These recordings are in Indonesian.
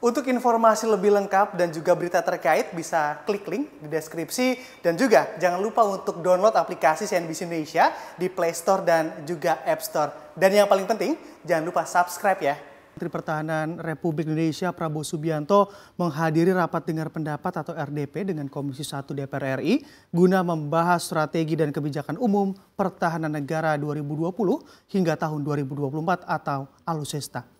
Untuk informasi lebih lengkap dan juga berita terkait bisa klik link di deskripsi dan juga jangan lupa untuk download aplikasi CNBC Indonesia di Play Store dan juga App Store. Dan yang paling penting jangan lupa subscribe ya. Menteri Pertahanan Republik Indonesia Prabowo Subianto menghadiri rapat dengar pendapat atau RDP dengan Komisi 1 DPR RI guna membahas strategi dan kebijakan umum pertahanan negara 2020 hingga tahun 2024 atau Alusesta.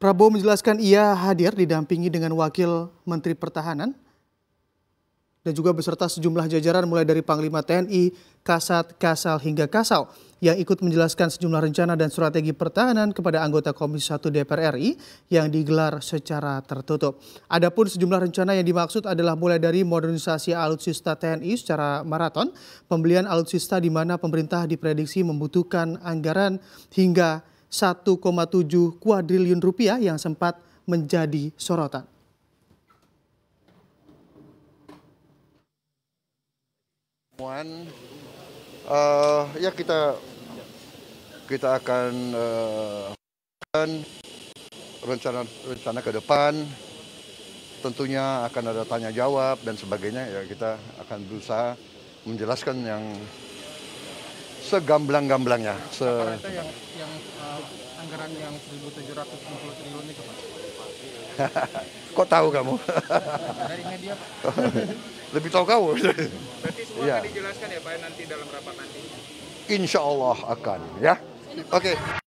Prabowo menjelaskan ia hadir didampingi dengan Wakil Menteri Pertahanan dan juga beserta sejumlah jajaran mulai dari Panglima TNI, Kasat, Kasal hingga Kasau yang ikut menjelaskan sejumlah rencana dan strategi pertahanan kepada anggota Komisi 1 DPR RI yang digelar secara tertutup. Adapun sejumlah rencana yang dimaksud adalah mulai dari modernisasi alutsista TNI secara maraton, pembelian alutsista di mana pemerintah diprediksi membutuhkan anggaran hingga 1,7 kuadriliun rupiah yang sempat menjadi sorotan. Uh, ya kita kita akan uh, rencana rencana ke depan tentunya akan ada tanya jawab dan sebagainya ya kita akan berusaha menjelaskan yang segamblang-gamblangnya. Se yang, yang uh, anggaran yang 1.750 triliun itu Pak? Kok tahu kamu? Dari media Lebih tahu kamu. Berarti semua ya. akan dijelaskan ya Pak nanti dalam rapat nanti? Insya Allah akan ya. Oke. Okay.